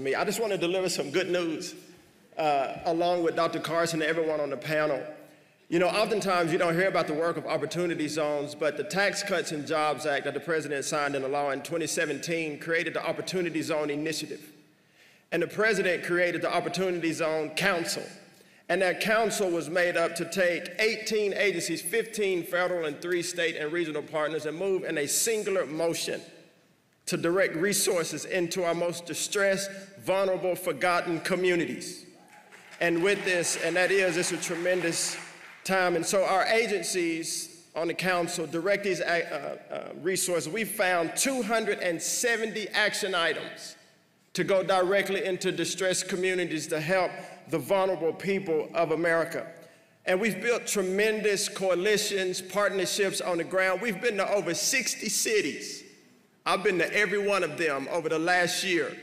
me. I just want to deliver some good news uh, along with Dr. Carson and everyone on the panel. You know, oftentimes you don't hear about the work of opportunity zones, but the Tax Cuts and Jobs Act that the president signed into law in 2017 created the Opportunity Zone Initiative. And the president created the Opportunity Zone Council. And that council was made up to take 18 agencies, 15 federal and three state and regional partners, and move in a singular motion to direct resources into our most distressed, vulnerable, forgotten communities. And with this, and that is, it's a tremendous time. And so our agencies on the council direct these uh, uh, resources. We found 270 action items to go directly into distressed communities to help the vulnerable people of America. And we've built tremendous coalitions, partnerships on the ground. We've been to over 60 cities I've been to every one of them over the last year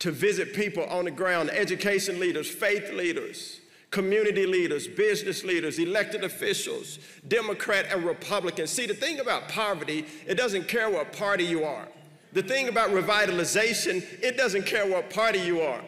to visit people on the ground, education leaders, faith leaders, community leaders, business leaders, elected officials, Democrat and Republican. See, the thing about poverty, it doesn't care what party you are. The thing about revitalization, it doesn't care what party you are.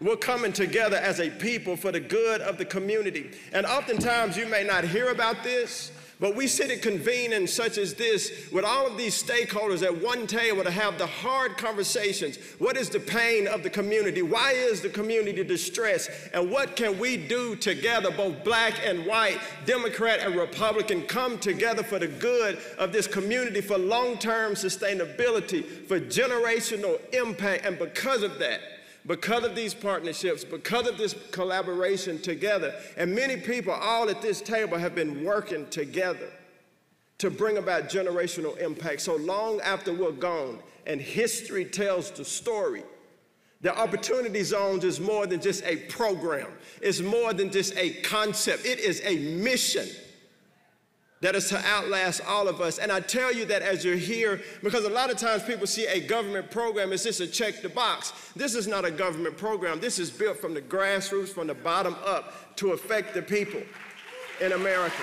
We're coming together as a people for the good of the community. And oftentimes you may not hear about this, but we sit at convening such as this with all of these stakeholders at one table to have the hard conversations. What is the pain of the community? Why is the community distressed? And what can we do together, both black and white, Democrat and Republican, come together for the good of this community, for long term sustainability, for generational impact? And because of that, because of these partnerships, because of this collaboration together. And many people, all at this table, have been working together to bring about generational impact. So long after we're gone and history tells the story, the Opportunity Zones is more than just a program, it's more than just a concept, it is a mission that is to outlast all of us. And I tell you that as you're here, because a lot of times people see a government program as just a check the box. This is not a government program. This is built from the grassroots, from the bottom up to affect the people in America.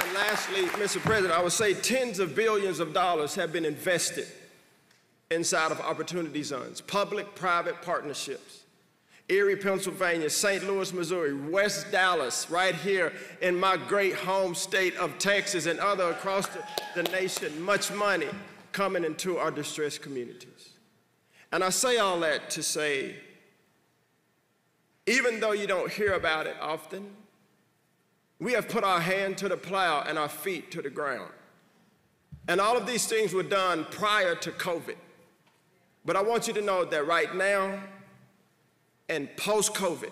And lastly, Mr. President, I would say tens of billions of dollars have been invested inside of opportunity zones, public private partnerships. Erie, Pennsylvania, St. Louis, Missouri, West Dallas, right here in my great home state of Texas and other across the, the nation, much money coming into our distressed communities. And I say all that to say, even though you don't hear about it often, we have put our hand to the plow and our feet to the ground. And all of these things were done prior to COVID. But I want you to know that right now, and post COVID,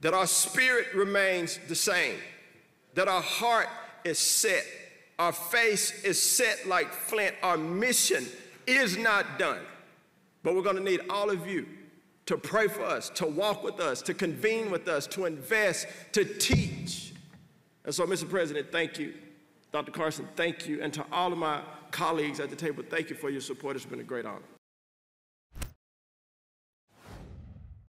that our spirit remains the same, that our heart is set, our face is set like flint, our mission is not done. But we're gonna need all of you to pray for us, to walk with us, to convene with us, to invest, to teach. And so, Mr. President, thank you. Dr. Carson, thank you. And to all of my colleagues at the table, thank you for your support. It's been a great honor.